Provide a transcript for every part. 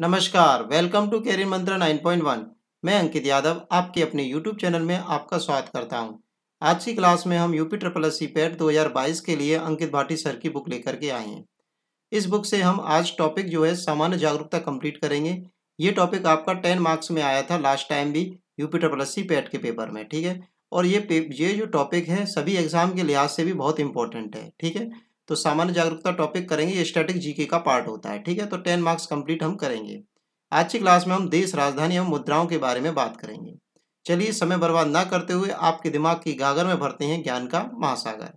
नमस्कार welcome to career मंत्र 9.1 मैं अंकित यादव आपके अपने यूट्यूब चैनल में आपका स्वागत करता हूँ। आज की क्लास में हम UP triple S C PET दो हज़ार बाईस के लिए अंकित भाटी सर की बुक लेकर के आए हैं। इस बुक से हम आज टॉपिक जो है सामान्य जागरूकता कंप्लीट करेंगे। ये टॉपिक आपका टेन मार्क्स में आया था लास्ट टाइम भी UP triple S C PET के पेपर में, ठीक है? और ये ये जो टॉपिक है, सभी एग्ज़ाम के लिहाज से भी बहुत इंपॉर्टेंट है, ठीक है? तो सामान्य जागरूकता टॉपिक करेंगे, ये स्टैटिक जीके का पार्ट होता है, ठीक है? तो टेन मार्क्स कंप्लीट हम करेंगे। आज की क्लास में हम देश, राजधानी एवं मुद्राओं के बारे में बात करेंगे। चलिए, समय बर्बाद ना करते हुए आपके दिमाग की गागर में भरते हैं ज्ञान का महासागर।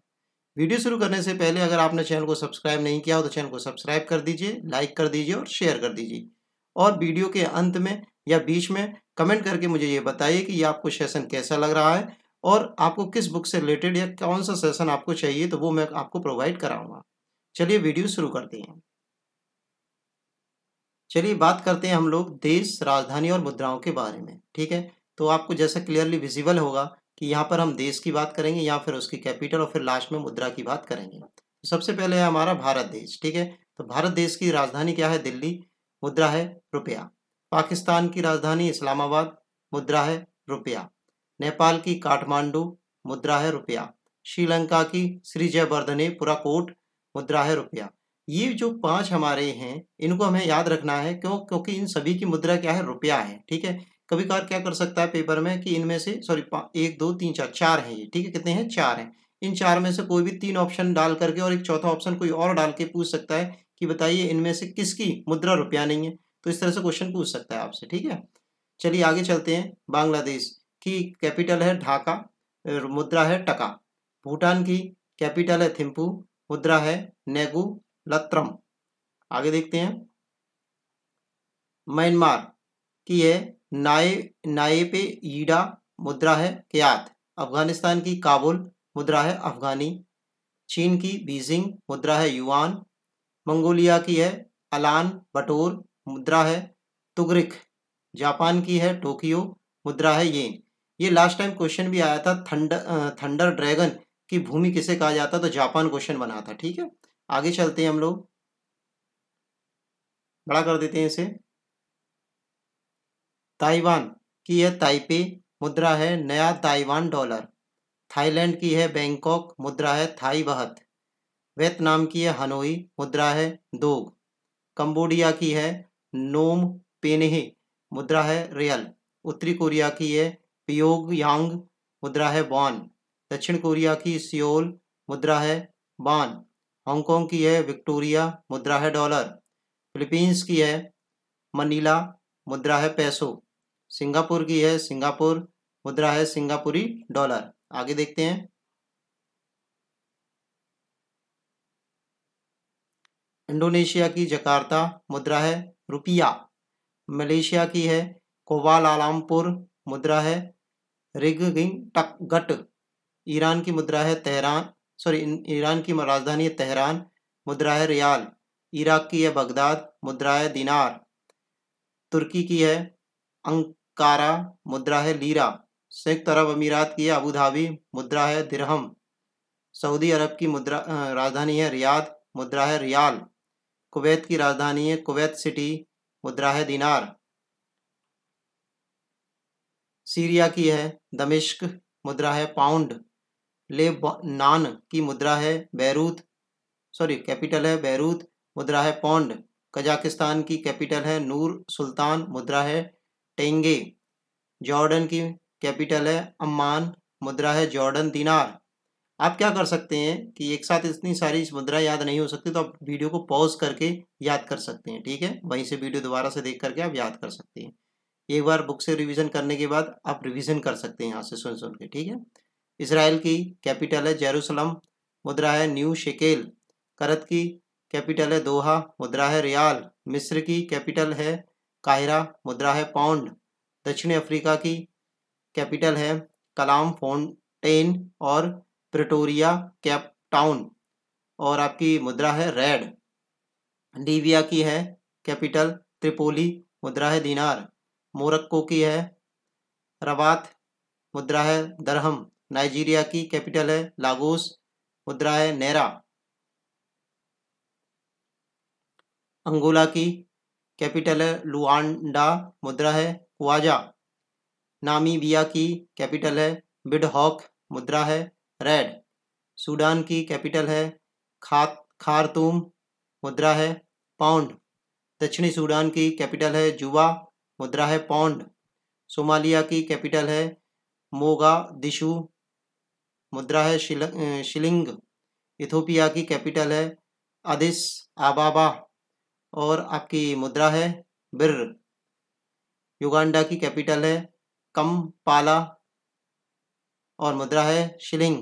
वीडियो शुरू करने से पहले अगर आपने चैनल को सब्सक्राइब नहीं किया हो तो चैनल को सब्सक्राइब कर दीजिए लाइक कर दीजिए और शेयर कर दीजिए। और वीडियो के अंत में या बीच में कमेंट करके मुझे ये बताइए कि ये आपको सेशन कैसा लग रहा है? और आपको किस बुक से रिलेटेड या कौन सा सेशन आपको चाहिए तो वो मैं आपको प्रोवाइड कराऊँगा। चलिए वीडियो शुरू करते हैं। चलिए बात करते हैं हम लोग देश, राजधानी और मुद्राओं के बारे में, ठीक है? तो आपको जैसा क्लियरली विजिबल होगा कि यहाँ पर हम देश की बात करेंगे या फिर उसकी कैपिटल और फिर लास्ट में मुद्रा की बात करेंगे। तो सबसे पहले है हमारा भारत देश, ठीक है? तो भारत देश की राजधानी क्या है? दिल्ली, मुद्रा है रुपया। पाकिस्तान की राजधानी इस्लामाबाद, मुद्रा है रुपया। नेपाल की काठमांडू, मुद्रा है रुपया। श्रीलंका की श्री जयवर्धने पुराकोट, मुद्रा है रुपया। ये जो पाँच हमारे हैं, इनको हमें याद रखना है, क्यों? क्योंकि इन सभी की मुद्रा क्या है? रुपया है, ठीक है? कभी कभार क्या कर सकता है पेपर में कि इनमें से, सॉरी एक, दो, तीन, चार चार हैं ये, ठीक है? कितने हैं? चार हैं। इन चार में से कोई भी तीन ऑप्शन डाल करके और एक चौथा ऑप्शन कोई और डाल के पूछ सकता है कि बताइए इनमें से किसकी मुद्रा रुपया नहीं है। तो इस तरह से क्वेश्चन पूछ सकता है आपसे, ठीक है? चलिए आगे चलते हैं, बांग्लादेश। की कैपिटल है ढाका मुद्रा है टका। भूटान की कैपिटल है थिम्पू, मुद्रा है नेगू, लत्रम। आगे देखते हैं। म्यांमार की है नाए, नाएपे ईडा, मुद्रा है क्यात। अफ़गानिस्तान की काबुल, मुद्रा है अफगानी। चीन की बीजिंग, मुद्रा है युआन। मंगोलिया की है अलान, बटोर, मुद्रा है तुगरिक। जापान की है टोक्यो, मुद्रा है येन। ये लास्ट टाइम क्वेश्चन भी आया था थंडर थंडर ड्रैगन की भूमि किसे कहा जाता? तो जापान क्वेश्चन बना था, ठीक है? आगे चलते हैं हम लोग। बड़ा कर देते हैं इसे। ताइवान की है ताइपे मुद्रा है नया ताइवान डॉलर थाईलैंड की है बैंकॉक मुद्रा है थाई बहत वियतनाम की है हनोई मुद्रा है दोग कंबोडिया की है नोम पेनेहे मुद्रा है रियल उत्तरी कोरिया की है पियोग यांग मुद्रा है बॉन। दक्षिण कोरिया की सियोल मुद्रा है बान। हांगकांग की है विक्टोरिया मुद्रा है डॉलर। फिलीपींस की है मनीला मुद्रा है पैसो। सिंगापुर की है सिंगापुर मुद्रा है सिंगापुरी डॉलर। आगे देखते हैं। इंडोनेशिया की जकार्ता मुद्रा है रुपया। मलेशिया की है कोवालालमपुर मुद्रा है। रिगिंग टक गट ईरान की मुद्रा है तेहरान। सॉरी ईरान की राजधानी है तेहरान। मुद्रा है रियाल। इराक की है बगदाद। मुद्रा है दिनार। तुर्की की है अंकारा। मुद्रा है लीरा। संयुक्त अरब अमीरात की है अबू धाबी। मुद्रा है दिरहम। सऊदी अरब की मुद्रा राजधानी है रियाद। मुद्रा है रियाल। कुवैत की राजधानी है कुवैत सिटी। मुद्रा है दिनार। सीरिया की है, दमिश्क मुद्रा है, पाउंड। ले नान की मुद्रा है, बैरूत। सॉरी, कैपिटल है, बैरूत, मुद्रा है, पौंड। कजाकिस्तान की कैपिटल है, नूर सुल्तान, मुद्रा है, टेंगे। जॉर्डन की कैपिटल है, अम्मान, मुद्रा है, जॉर्डन दिनार। आप क्या कर सकते हैं कि एक साथ इतनी सारी मुद्रा याद नहीं हो सकती तो आप वीडियो को पॉज करके याद कर सकते हैं, ठीक है? वहीं से वीडियो दोबारा से देख करके आप याद कर सकते हैं। एक बार बुक से रिवीजन करने के बाद आप रिवीजन कर सकते हैं यहाँ से सुन सुन के, ठीक है? इसराइल की कैपिटल है जेरूसलम मुद्रा है न्यू शेकेल करत की कैपिटल है दोहा मुद्रा है रियाल मिस्र की कैपिटल है काहिरा मुद्रा है पाउंड दक्षिणी अफ्रीका की कैपिटल है कलाम फोनटेन और प्रिटोरिया कैप टाउन और आपकी मुद्रा है रेड लीबिया की है कैपिटल त्रिपोली मुद्रा है दिनार मोरक्को की है। रबात मुद्रा है दरहम, नाइजीरिया की कैपिटल है लागोस, मुद्रा है नेरा। अंगोला की कैपिटल है लुआंडा, मुद्रा है क्वाजा नामीबिया की कैपिटल है बिडहॉक, मुद्रा है रेड। सूडान की कैपिटल है खा खारतूम, मुद्रा है पाउंड। दक्षिणी सूडान की कैपिटल है जुबा मुद्रा है पौंड। सोमालिया की कैपिटल है मोगा दिशु। मुद्रा है शिल, शिलिंग। इथोपिया की कैपिटल है अदिस आबाबा। और आपकी मुद्रा है बिर युगांडा की कैपिटल है कमपाला। और मुद्रा है शिलिंग।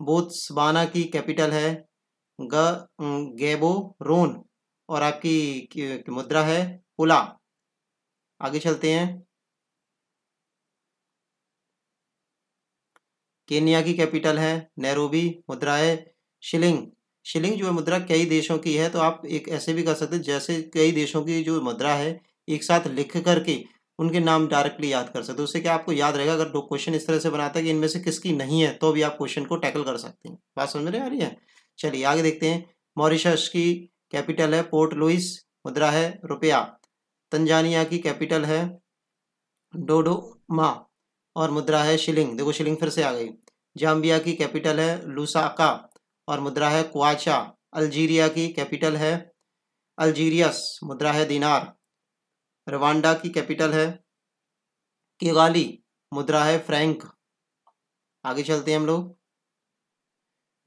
बोत्सवाना की कैपिटल है ग गेबो रोन। और आपकी मुद्रा है पुला। आगे चलते हैं। केनिया की कैपिटल है, नैरोबी मुद्रा है, शिलिंग। शिलिंग जो है मुद्रा कई देशों की है तो आप एक ऐसे भी कर सकते हैं, जैसे कई देशों की जो मुद्रा है, एक साथ लिख करके उनके नाम डायरेक्टली याद कर सकते हो। उससे क्या आपको याद रहेगा, अगर दो क्वेश्चन इस तरह से बनाता है कि इनमें से किसकी नहीं है तो भी आप क्वेश्चन को टैकल कर सकते हैं। बात समझ में आ रही है? चलिए आगे देखते हैं। मॉरिशस की कैपिटल है, पोर्ट लुइस, मुद्रा है, रुपया। तंजानिया की कैपिटल है डोडोमा और मुद्रा है शिलिंग। देखो शिलिंग फिर से आ गई। जाम्बिया की कैपिटल है लुसाका और मुद्रा है क्वाचा। अल्जीरिया की कैपिटल है अल्जीरियस, मुद्रा है दिनार। रवांडा की कैपिटल है केगाली, मुद्रा है फ्रैंक। आगे चलते हैं हम लोग।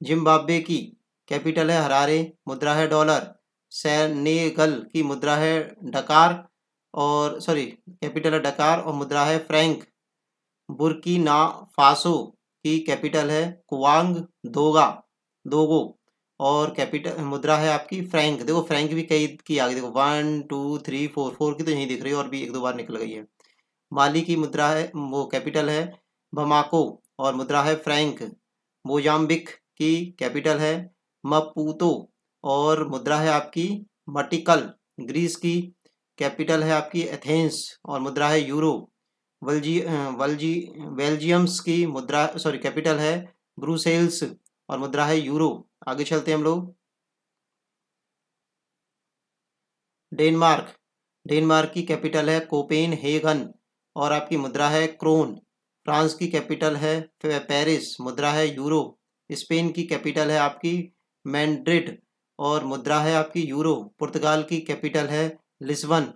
जिम्बाब्वे की कैपिटल है हरारे, मुद्रा है डॉलर। सैनेगल की मुद्रा है डकार। और सॉरी कैपिटल है डकार और मुद्रा है फ्रैंक बुर्किना फासो की कैपिटल है कुवांग दोगा दोगो और कैपिटल मुद्रा है आपकी फ्रैंक देखो फ्रैंक भी कई की आगे देखो one two three four four की तो यहीं दिख रही है और भी एक दो बार निकल गई है। माली की मुद्रा है, वो कैपिटल है बमाको और मुद्रा है फ्रैंक मोजाम्बिक की कैपिटल है मपूतो और मुद्रा है आपकी मटिकल ग्रीस की कैपिटल है आपकी एथेंस और मुद्रा है यूरो। वल्जी वल्जी बेल्जियम्स की मुद्रा, सॉरी, कैपिटल है ब्रूसेल्स और मुद्रा है यूरो। आगे चलते हैं हम लोग। डेनमार्क। डेनमार्क की कैपिटल है कोपेन हेगन और आपकी मुद्रा है क्रोन। फ्रांस की कैपिटल है पेरिस, मुद्रा है यूरो। स्पेन की कैपिटल है आपकी मैंड्रिड और मुद्रा है आपकी यूरो। पुर्तगाल की कैपिटल है लिस्बन,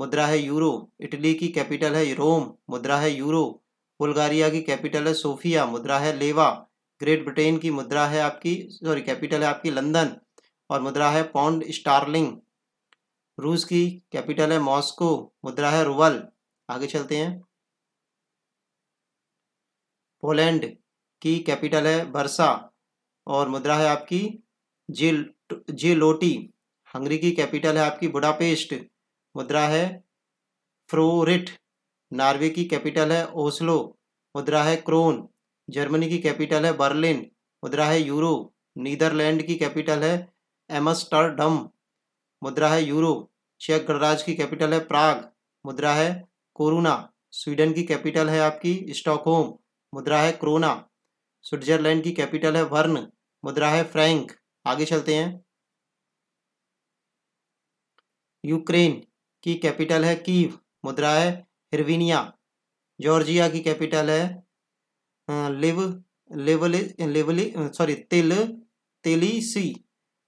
मुद्रा है यूरो। इटली की कैपिटल है रोम, मुद्रा है यूरो। बुल्गारिया की कैपिटल है सोफिया, मुद्रा है लेवा। ग्रेट ब्रिटेन की मुद्रा है आपकी, सॉरी, कैपिटल है आपकी लंदन और मुद्रा है पौंड स्टार्लिंग। रूस की कैपिटल है मॉस्को, मुद्रा है रुवल। आगे चलते हैं। पोलैंड की कैपिटल है बरसा और मुद्रा है आपकी जिल जिलोटी। हंगरी की कैपिटल है आपकी बुडापेस्ट, मुद्रा है फ्रोरिट, नॉर्वे की कैपिटल है ओस्लो, मुद्रा है क्रोन, जर्मनी की कैपिटल है बर्लिन, मुद्रा है यूरो, नीदरलैंड की कैपिटल है एमस्टरडम, मुद्रा है यूरो, चेक गणराज्य की कैपिटल है प्राग, मुद्रा है कोरोना, स्वीडन की कैपिटल है आपकी स्टॉकहोम, मुद्रा है क्रोना, स्विट्जरलैंड की कैपिटल है वर्न मुद्रा है फ्रैंक, आगे चलते हैं। यूक्रेन की कैपिटल है कीव, मुद्रा है हिरविनिया। जॉर्जिया की कैपिटल है लिव, लेवली लेवली, सॉरी, तिल, तेलीसी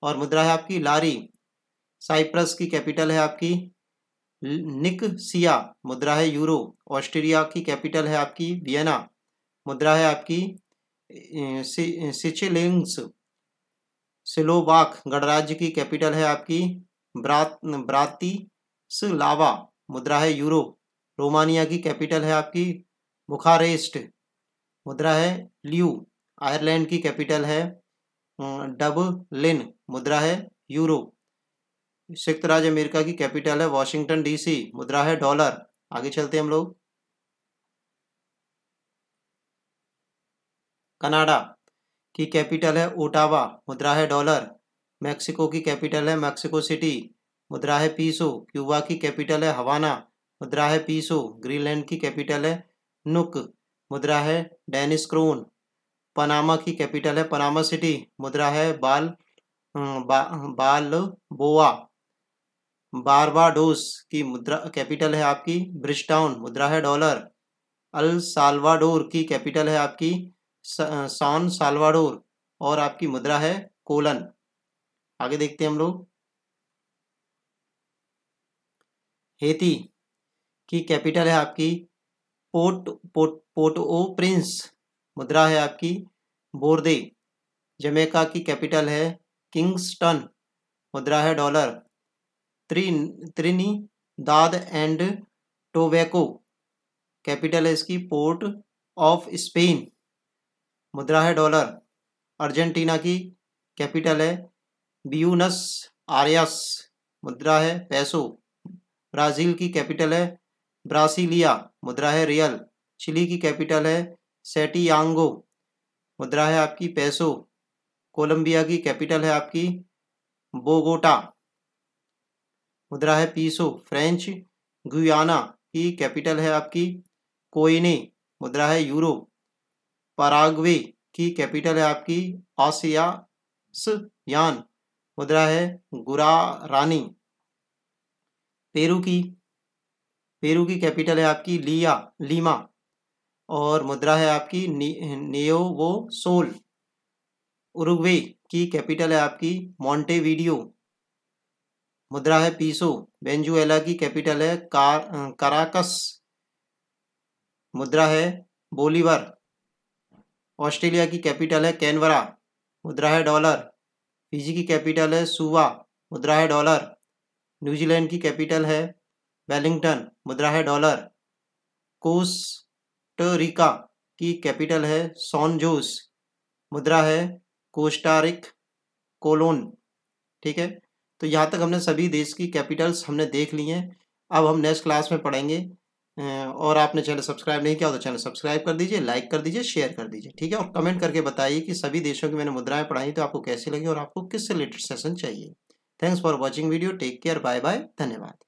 और मुद्रा है आपकी लारी। साइप्रस की कैपिटल है आपकी निकसिया, मुद्रा है यूरो। ऑस्ट्रेलिया की कैपिटल है आपकी वियना, मुद्रा है आपकी सिचिलिंग्स। सिलोवाक गणराज्य की कैपिटल है आपकी ब्रात लावा, मुद्रा है यूरो। रोमानिया की कैपिटल है आपकी बुखारेस्ट। मुद्रा है ल्यू। आयरलैंड की कैपिटल है डबलिन। मुद्रा है यूरो। संयुक्त राज्य अमेरिका की कैपिटल है वॉशिंगटन डीसी। मुद्रा है डॉलर। आगे चलते हम लोग। कनाडा की कैपिटल है ओटावा। मुद्रा है डॉलर। मैक्सिको की कैपिटल है मैक्सिको सिटी मुद्रा है पीसो क्यूबा की कैपिटल है हवाना मुद्रा है पीसो ग्रीनलैंड की कैपिटल है नुक मुद्रा है डेनिस क्रोन पनामा की कैपिटल है पनामा सिटी मुद्रा है बाल बा, बाल बोआ बारबाडोस की मुद्रा कैपिटल है आपकी ब्रिस्टाउन मुद्रा है डॉलर अल साल्वाडोर की कैपिटल है आपकी सॉन साल्वाडोर और आपकी मुद्रा है कोलन। आगे देखते हैं हम लोग। हेती, की कैपिटल है आपकी पोर्ट पोर्ट पोर्ट ओ प्रिंस, मुद्रा है आपकी बोर्दे, जमेका की कैपिटल है किंगस्टन, मुद्रा है डॉलर। त्रिन त्रिनी दाद एंड टोबैको, कैपिटल है इसकी पोर्ट ऑफ़ स्पेन, मुद्रा है डॉलर। अर्जेंटीना की कैपिटल है ब्यूनस आरियस मुद्रा है, पैसो, ब्राज़ील की कैपिटल है, ब्रासिलिया मुद्रा है, रियल, चिली की कैपिटल है, सेटियांगो मुद्रा है आपकी, पैसो, कोलंबिया की कैपिटल है आपकी, बोगोटा मुद्रा है, पीसो, फ्रेंच, गुयाना की कैपिटल है आपकी, कोइने मुद्रा है, यूरो, पराग्वे की कैपिटल है आपकी आसिया यान मुद्रा है गुरा रानी। पेरू की पेरू की कैपिटल है आपकी लिया, लीमा और मुद्रा है आपकी नियो वो सोल। उरुग्वे की कैपिटल है आपकी मॉन्टेवीडियो मुद्रा है पीसो वेंजुएला की कैपिटल है कार कराकस। मुद्रा है बोलीवर, ऑस्ट्रेलिया की कैपिटल है कैनवरा मुद्रा है डॉलर फिजी की कैपिटल है सुवा, मुद्रा है डॉलर। न्यूजीलैंड की कैपिटल है वेलिंगटन, मुद्रा है डॉलर। कोस्टरिका की कैपिटल है सॉन जोस, मुद्रा है कोस्टारिक कोलोन। ठीक है? तो यहाँ तक हमने सभी देश की कैपिटल्स हमने देख ली हैं। अब हम नेक्स्ट क्लास में पढ़ेंगे। और आपने चैनल सब्सक्राइब नहीं किया तो चैनल सब्सक्राइब कर दीजिए लाइक कर दीजिए शेयर कर दीजिए, ठीक है? और कमेंट करके बताइए कि सभी देशों की मैंने मुद्राएँ पढ़ाई तो आपको कैसी लगी और आपको किस रिलेटेड सेशन चाहिए। Thanks for watching video take care bye bye धन्यवाद।